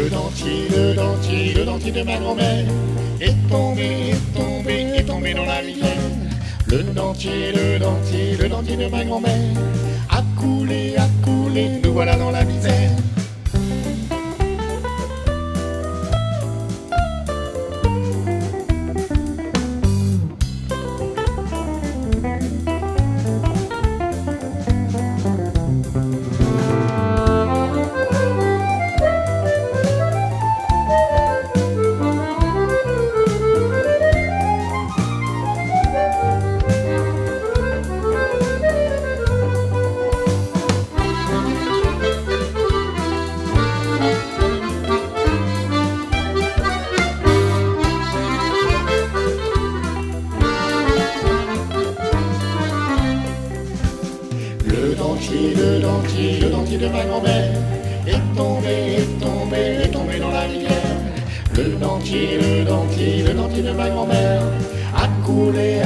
Le dentier, le dentier, le dentier de ma grand-mère est tombé, est tombé, est tombé dans la rivière. Le dentier, le dentier, le dentier de ma grand-mère a coulé, a coulé, nous voilà dans la misère. Dentier, le dentier, le dentier de ma grand-mère est tombé, est tombé, est tombé dans la rivière. Le dentier, le dentier, le dentier de ma grand-mère a coulé,